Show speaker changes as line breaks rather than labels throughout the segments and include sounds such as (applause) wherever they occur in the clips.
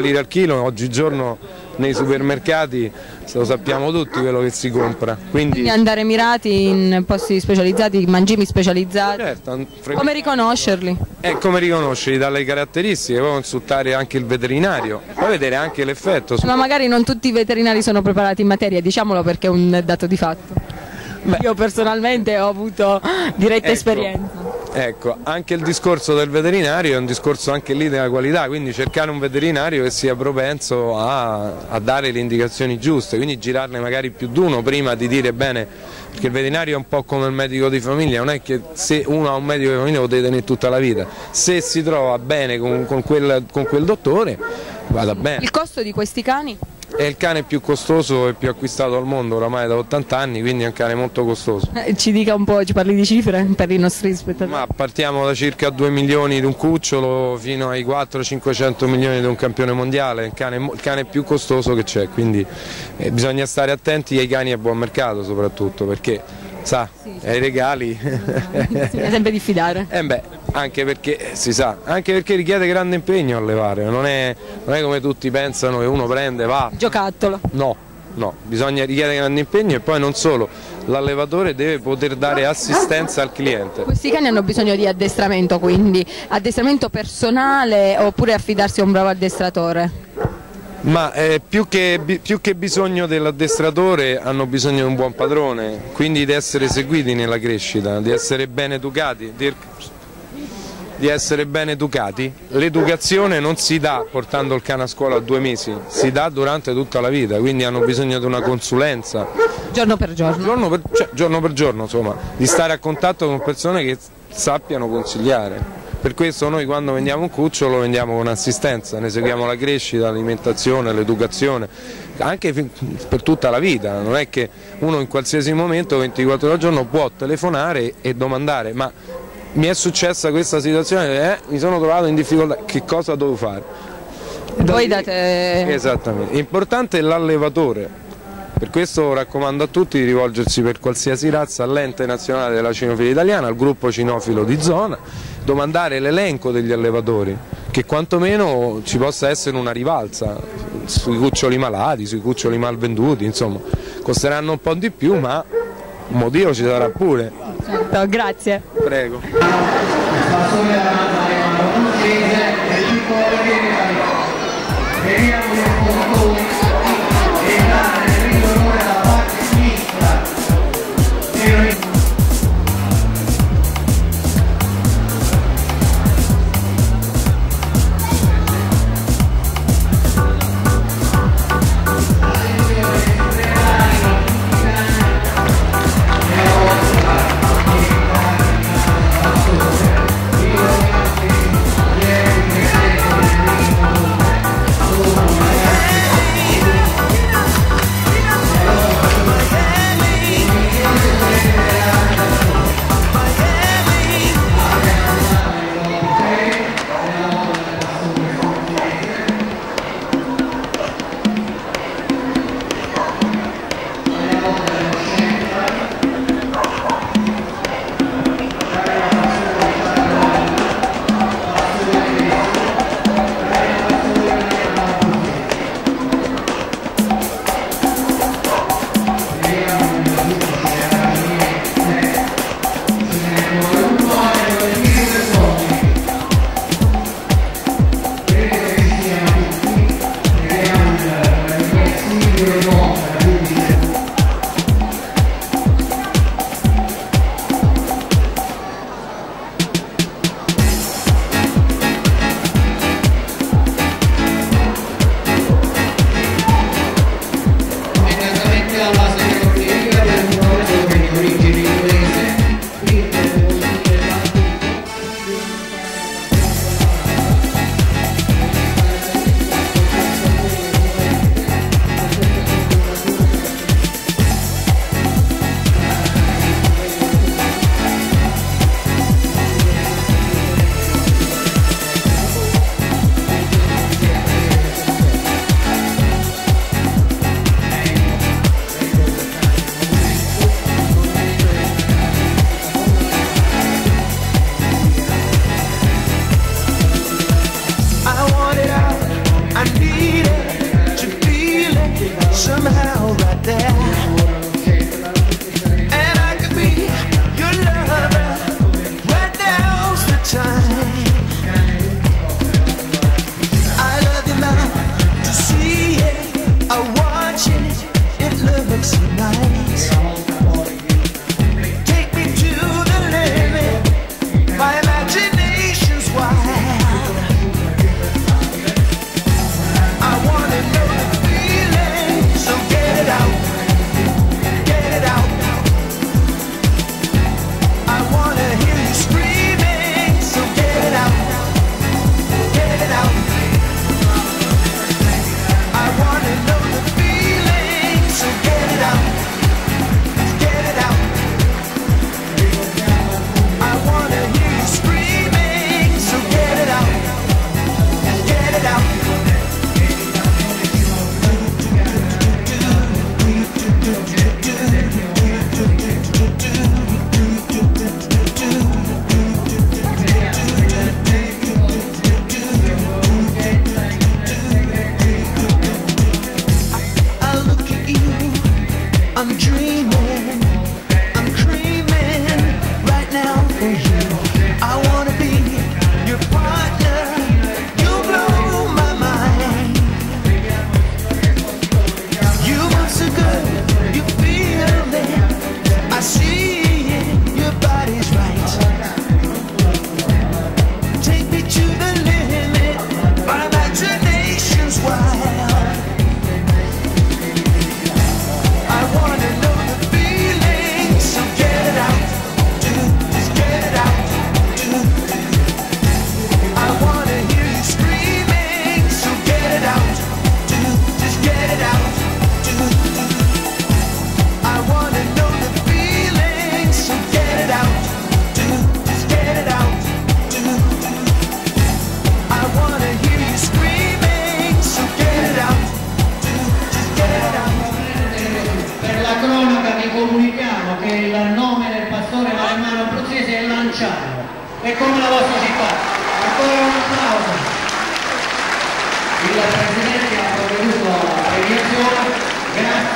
lire al chilo, oggigiorno nei supermercati lo sappiamo tutti quello che si compra. Quindi,
Quindi andare mirati in posti specializzati, mangimi specializzati.
certo,
Come riconoscerli?
è come riconoscerli dalle caratteristiche, poi consultare anche il veterinario, poi vedere anche l'effetto.
Ma magari non tutti i veterinari sono preparati in materia, diciamolo perché è un dato di fatto.
Beh.
Io personalmente ho avuto diretta
Ecco.
esperienza.
Ecco, anche il discorso del veterinario è un discorso anche lì della qualità, quindi cercare un veterinario che sia propenso a, a dare le indicazioni giuste, quindi girarne magari più di uno prima di dire bene, perché il veterinario è un po' come il medico di famiglia, non è che se uno ha un medico di famiglia lo deve tenere tutta la vita, se si trova bene con, con quel, con quel dottore vada bene.
Il costo di questi cani?
È il cane più costoso e più acquistato al mondo oramai da 80 anni, quindi è un cane molto costoso.
Eh, ci dica un po', ci parli di cifre per i nostri spettatori?
Ma partiamo da circa 2 milioni di un cucciolo fino ai 400-500 milioni di un campione mondiale, il cane, il cane più costoso che c'è, quindi eh, bisogna stare attenti ai cani a buon mercato soprattutto perché sa, ai regali,
Bisogna sempre diffidare.
eh beh, anche perché si sa, anche perché richiede grande impegno allevare, non è, non è come tutti pensano che uno prende, va,
Giocattolo.
No, no, bisogna richiedere grande impegno e poi non solo, l'allevatore deve poter dare assistenza al cliente.
Questi cani hanno bisogno di addestramento, quindi addestramento personale oppure affidarsi a un bravo addestratore?
Ma eh, più, che, più che bisogno dell'addestratore hanno bisogno di un buon padrone, quindi di essere seguiti nella crescita, di essere ben educati. Di, di essere ben educati. L'educazione non si dà portando il cane a scuola a due mesi, si dà durante tutta la vita, quindi hanno bisogno di una consulenza,
Giorno per giorno.
giorno per, cioè, giorno per giorno, insomma, di stare a contatto con persone che sappiano consigliare. Per questo noi quando vendiamo un cucciolo lo vendiamo con assistenza, ne seguiamo la crescita, l'alimentazione, l'educazione, anche per tutta la vita, non è che uno in qualsiasi momento, 24 ore al giorno, può telefonare e domandare ma mi è successa questa situazione, eh, mi sono trovato in difficoltà, che cosa devo fare?
Voi date...
Esattamente, importante è l'allevatore, per questo raccomando a tutti di rivolgersi per qualsiasi razza all'ente nazionale della cinofilia italiana, al gruppo cinofilo di zona, domandare l'elenco degli allevatori, che quantomeno ci possa essere una rivalsa sui cuccioli malati, sui cuccioli mal venduti, insomma, costeranno un po' di più ma un motivo ci sarà pure.
Certo, grazie.
Prego.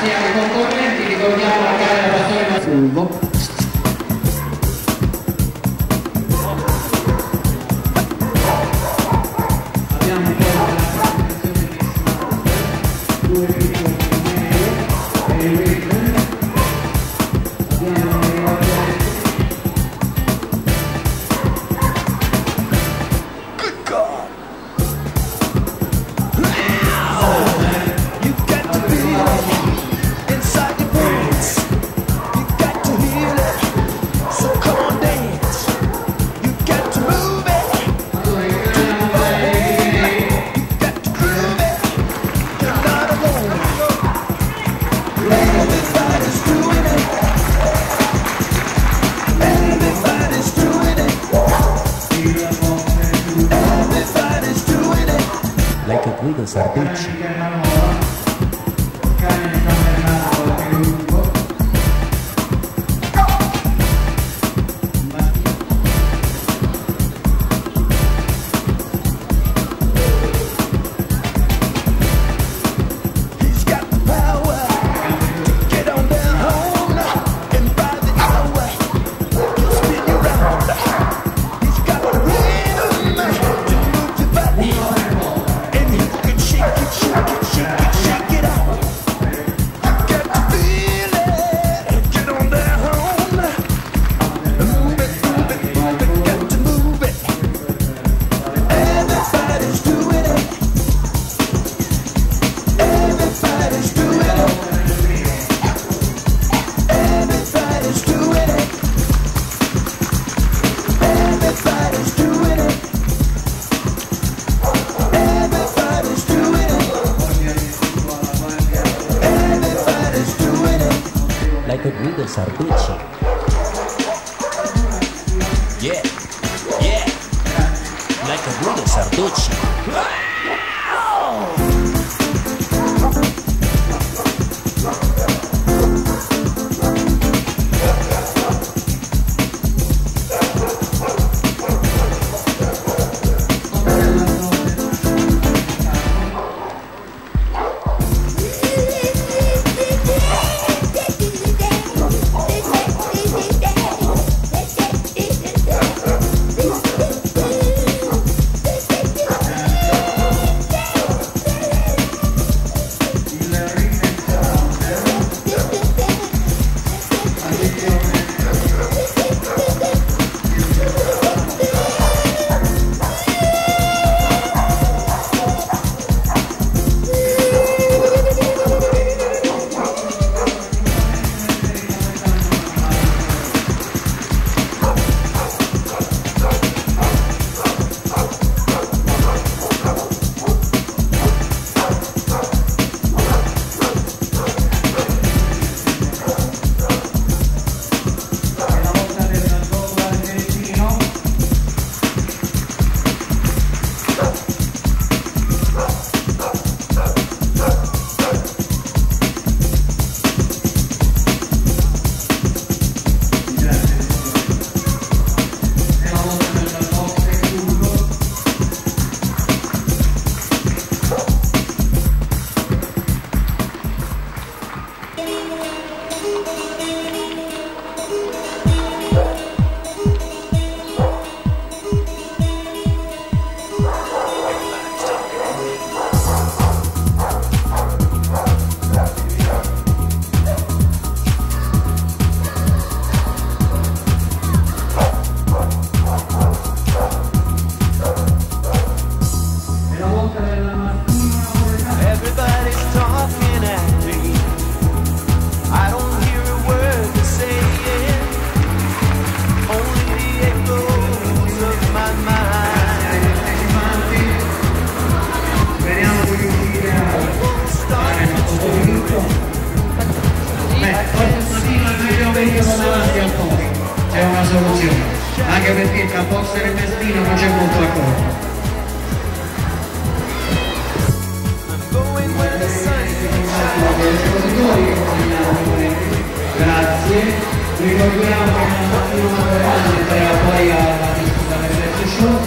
Grazie ai concorrenti, ricordiamo la gara da Pastore Fulvo. Arruda Sardete. venivano davanti al fuoco è una soluzione. Anche perché tra boxer e Mestino non c'è molto accordo. Grazie. Ricordiamo che non Mattino Materano entrerà poi alla disputa del terzo show.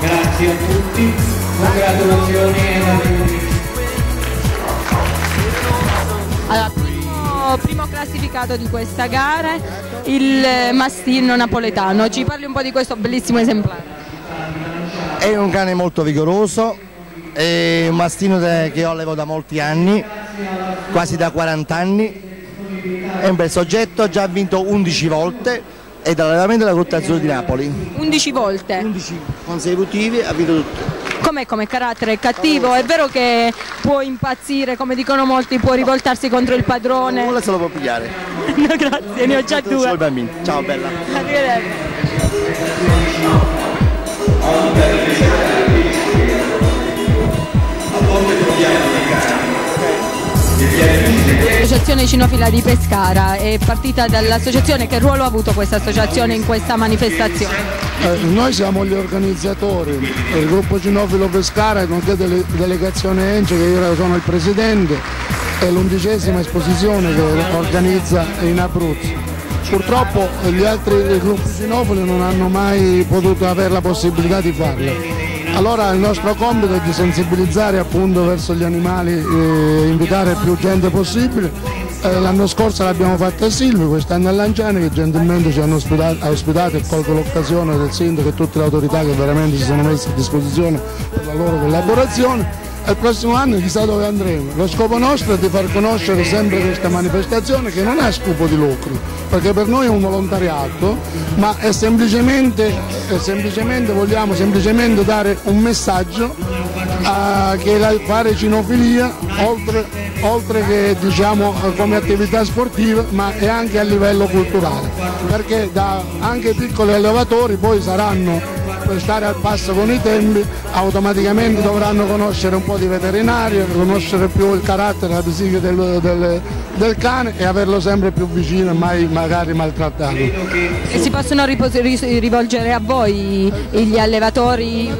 Grazie a tutti. Congratulazioni e la
benedizione. Primo, primo classificato di questa gara, il mastino napoletano. Ci parli un po' di questo bellissimo esemplare.
È un cane molto vigoroso, è un mastino che io allevo da molti anni, quasi da 40 anni. È un bel soggetto, ha già vinto 11 volte e dall'allevamento della Grotta Azzurra di Napoli.
11 volte.
11 consecutivi, ha vinto tutte.
Com'è come carattere? È cattivo? È vero che può impazzire, come dicono molti, può rivoltarsi contro il padrone?
Nulla se lo può pigliare. (laughs)
No, grazie, ne ho già due.
bambini. Ciao bella.
Arrivederci. L'associazione cinofila di Pescara è partita dall'associazione, che ruolo ha avuto questa associazione in questa manifestazione?
Eh, noi siamo gli organizzatori, il gruppo Cinofilo Pescara, nonché dele- delegazione Ence, che io sono il presidente, è l'undicesima esposizione che organizza in Abruzzo. Purtroppo gli altri gruppi cinofili non hanno mai potuto avere la possibilità di farlo. Allora il nostro compito è di sensibilizzare appunto verso gli animali, eh, invitare più gente possibile. Eh, l'anno scorso l'abbiamo fatta a Silvi, quest'anno a Lanciani che gentilmente ci hanno ospitato, ospitato e colgo l'occasione del sindaco e tutte le autorità che veramente si sono messe a disposizione per la loro collaborazione. Il prossimo anno chissà dove andremo. Lo scopo nostro è di far conoscere sempre questa manifestazione che non ha scopo di lucro, perché per noi è un volontariato, ma è semplicemente, è semplicemente vogliamo semplicemente dare un messaggio a- che la- fare cinofilia oltre, oltre che diciamo come attività sportiva ma è anche a livello culturale perché da anche piccoli allevatori poi saranno per stare al passo con i tempi automaticamente dovranno conoscere un po' di veterinario, conoscere più il carattere, la psiche del, del- del cane e averlo sempre più vicino e mai magari maltrattato.
E si possono rivolgere a voi gli allevatori?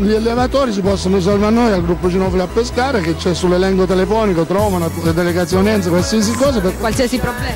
Gli allevatori si possono risolvere a noi al gruppo Cinofili a Pescare che c'è sull'elenco telefonico, trovano le delegazioni Enzo, qualsiasi cosa per
Qualsiasi problema?